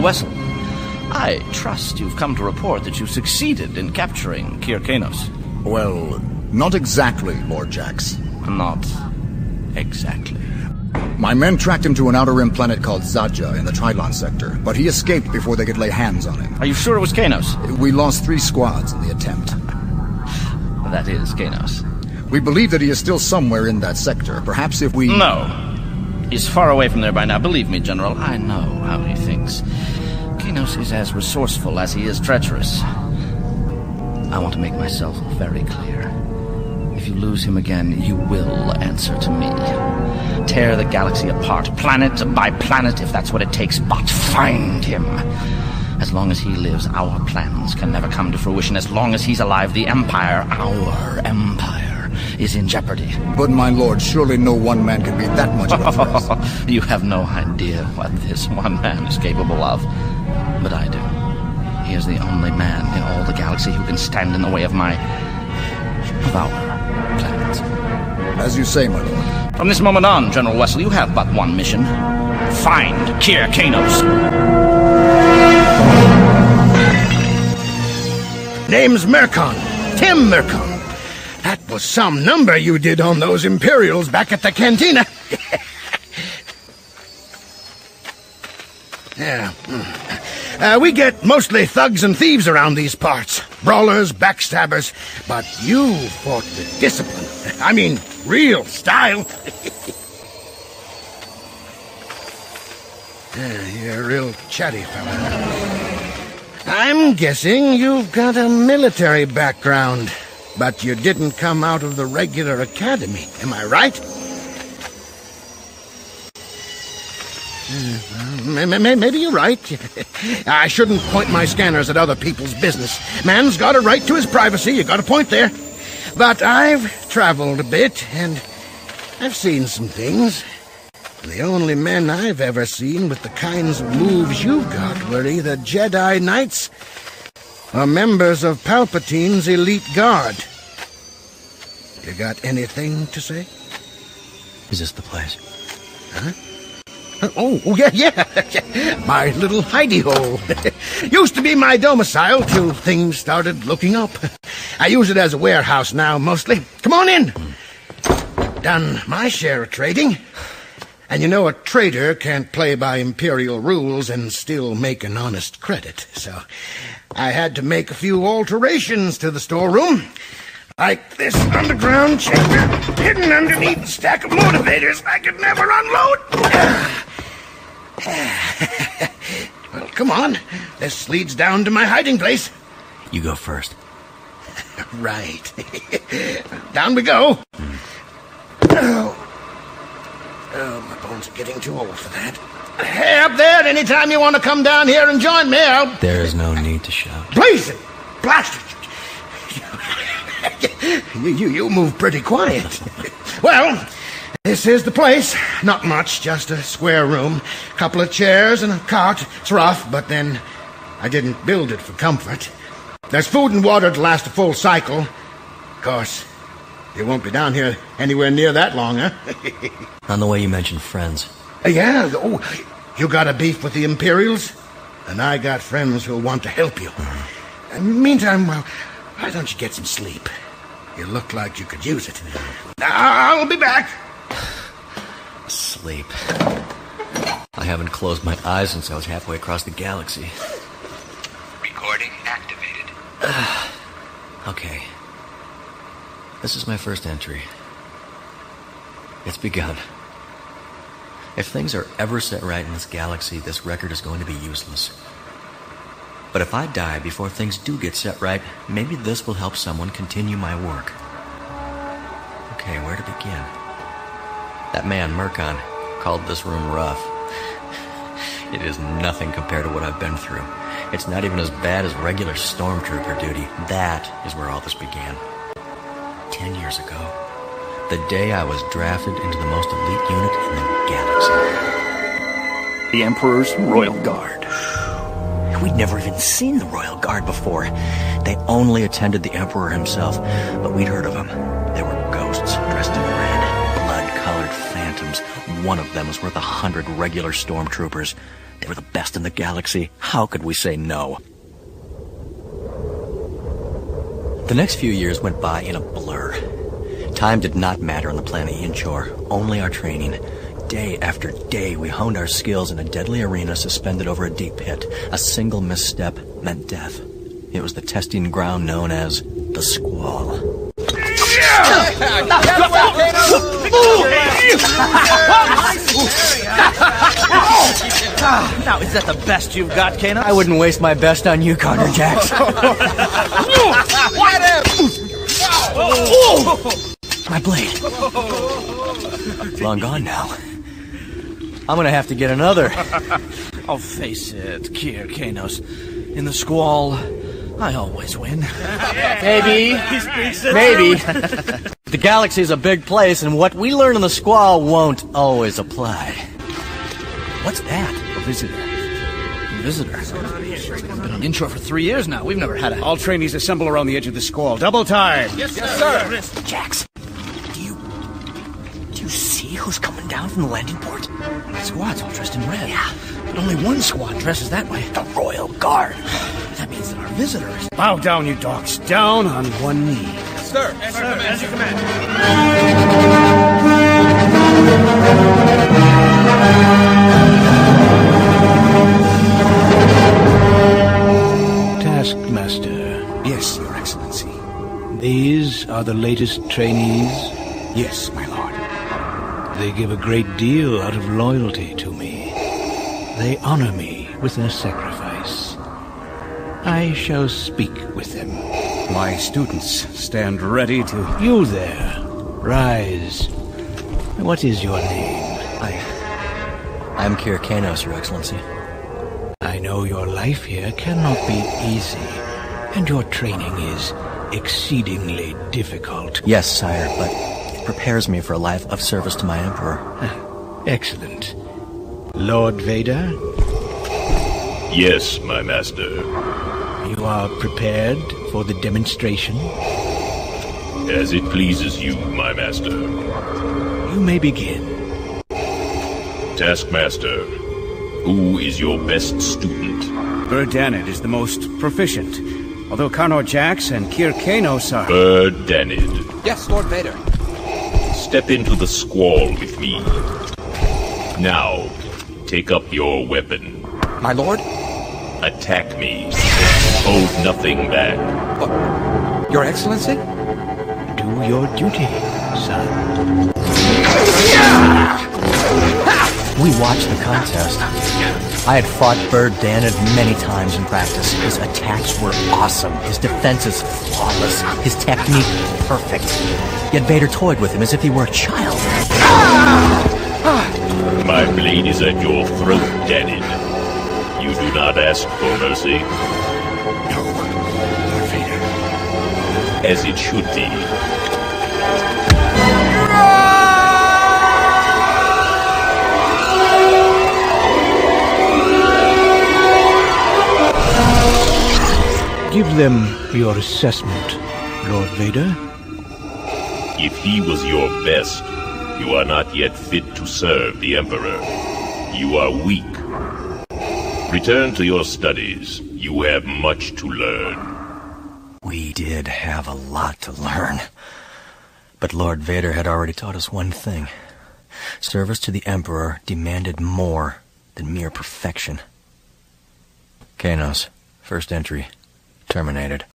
Wessel. I trust you've come to report that you succeeded in capturing Kir Kanos. Well, not exactly, Lord Jax. Not exactly. My men tracked him to an outer rim planet called Zadja in the Trilon sector, but he escaped before they could lay hands on him. Are you sure it was Kanos? We lost three squads in the attempt. That is Kanos. We believe that he is still somewhere in that sector. Perhaps if we... No. He's far away from there by now. Believe me, General, I know how he thinks. Kanos is as resourceful as he is treacherous. I want to make myself very clear. If you lose him again, you will answer to me. Tear the galaxy apart, planet by planet, if that's what it takes, but find him. As long as he lives, our plans can never come to fruition. As long as he's alive, the Empire, our Empire, is in jeopardy. But, my lord, surely no one man can be that much of a threat. you have no idea what this one man is capable of. But I do. He is the only man in all the galaxy who can stand in the way of my. of our plans. As you say, my lord. From this moment on, General Wessel, you have but one mission find Kir Kanos. Name's Mercon. Tim Mercon. That was some number you did on those Imperials back at the cantina. yeah. Hmm. Uh, we get mostly thugs and thieves around these parts. Brawlers, backstabbers. But you fought with discipline. I mean, real style. yeah, you're a real chatty fella. I'm guessing you've got a military background, but you didn't come out of the regular academy. Am I right? Maybe you're right. I shouldn't point my scanners at other people's business. Man's got a right to his privacy. You got a point there. But I've traveled a bit, and I've seen some things. The only men I've ever seen with the kinds of moves you've got were either Jedi Knights or members of Palpatine's elite guard. You got anything to say? Is this the place? Huh? Oh, oh yeah, yeah. my little hidey hole. Used to be my domicile till things started looking up. I use it as a warehouse now, mostly. Come on in. Done my share of trading. And you know a trader can't play by Imperial rules and still make an honest credit. So I had to make a few alterations to the storeroom. Like this underground chamber hidden underneath a stack of motivators I could never unload. well, come on. This leads down to my hiding place. You go first. right. down we go. Oh. oh, my bones are getting too old for that. Hey, up there, anytime you want to come down here and join me, I'll... There is no need to shout. Please, blast it. you, you, you move pretty quiet. well, this is the place. Not much, just a square room. a Couple of chairs and a cot. It's rough, but then I didn't build it for comfort. There's food and water to last a full cycle. Of course, you won't be down here anywhere near that long, huh? On the way you mentioned friends. Uh, yeah. Oh, you got a beef with the Imperials? And I got friends who'll want to help you. In meantime, well, why don't you get some sleep? You look like you could use it. I'll be back. Sleep. I haven't closed my eyes since I was halfway across the galaxy. Recording activated. okay. This is my first entry. It's begun. If things are ever set right in this galaxy, this record is going to be useless. But if I die before things do get set right, maybe this will help someone continue my work. Okay, where to begin? That man, Mercon, called this room rough. It is nothing compared to what I've been through. It's not even as bad as regular stormtrooper duty. That is where all this began. Ten years ago. The day I was drafted into the most elite unit in the galaxy. The Emperor's Royal Guard. We'd never even seen the Royal Guard before. They only attended the Emperor himself, but we'd heard of them. They were ghosts dressed in red, phantoms, one of them was worth a hundred regular stormtroopers. They were the best in the galaxy. How could we say no? The next few years went by in a blur. Time did not matter on the planet Yinchorr, only our training. Day after day, we honed our skills in a deadly arena suspended over a deep pit. A single misstep meant death. It was the testing ground known as the Squall. Now, is that the best you've got, Kano? I wouldn't waste my best on you, Carnor Jax. my blade. Long gone now. I'm gonna have to get another. I'll face it, Kir Kanos. In the squall, I always win. Maybe. Maybe. The galaxy's a big place, and what we learn in the squall won't always apply. What's that? A visitor. A visitor. I've been on Yinchorr for three years now. We've never had a... All trainees assemble around the edge of the squall. Double time. Yes, yes, sir! Jax, do you. Do you see who's coming down from the landing port? The squad's all dressed in red. Yeah. But only one squad dresses that way. The Royal Guard. That means that our visitors... Bow down, you dogs. Down on one knee. Sir, as you command. As you command. Taskmaster. Yes, Your Excellency. These are the latest trainees. Yes, my lord. They give a great deal out of loyalty to me. They honor me with their sacrifice. I shall speak with them. My students stand ready to. You there, rise. What is your name? I. I'm Kir Kanos, Your Excellency. I know your life here cannot be easy, and your training is exceedingly difficult. Yes, sire, but it prepares me for a life of service to my Emperor. Ah, excellent. Lord Vader, Yes, my master. You are prepared for the demonstration? As it pleases you, my master. You may begin. Taskmaster, who is your best student? Burdanid is the most proficient, although Carnor Jax and Kir Kanos are. Burdanid. Yes, Lord Vader. Step into the squall with me. Now, take up your weapon. My lord? Attack me. Hold nothing back. Your Excellency? Do your duty, son. We watched the contest. I had fought Bird Danid many times in practice. His attacks were awesome. His defenses flawless. His technique perfect. Yet Vader toyed with him as if he were a child. My blade is at your throat, Danid. You do not ask for mercy. As it should be. Give them your assessment, Lord Vader. If he was your best, you are not yet fit to serve the Emperor. You are weak. Return to your studies. You have much to learn. We did have a lot to learn. But Lord Vader had already taught us one thing. Service to the Emperor demanded more than mere perfection. Kanos, first entry, terminated.